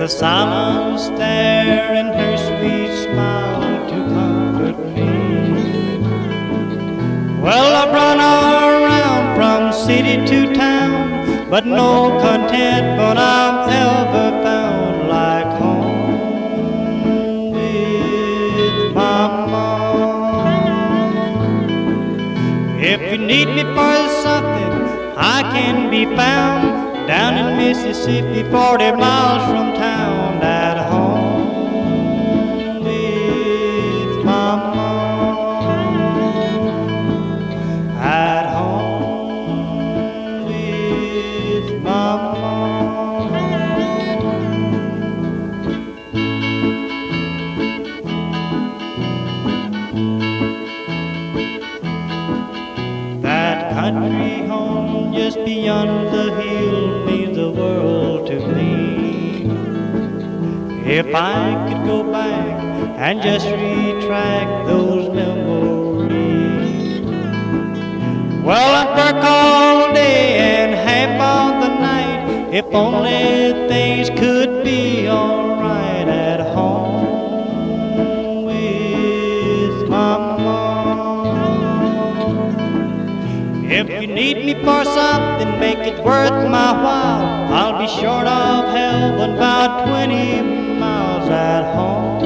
mom's stare and her sweet smile to comfort me. Well, I've run all around from city to town, but no content contentment I've ever found like home with my mom. If you need me for something, I can be found down in Mississippi, 40 miles from town, at home with mom. At home with mom. That country home just beyond the hill If I could go back and just retract those memories. Well, I'd work all day and half of the night if only things could be alright at home with my mom. If you need me for something, make it worth my while. I'll be short of heaven about 20 miles at home.